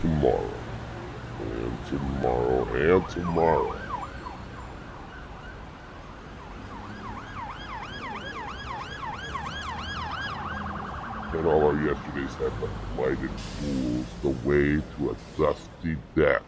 tomorrow. And tomorrow and tomorrow. And all our yesterdays have lighted fools the way to a dusty death.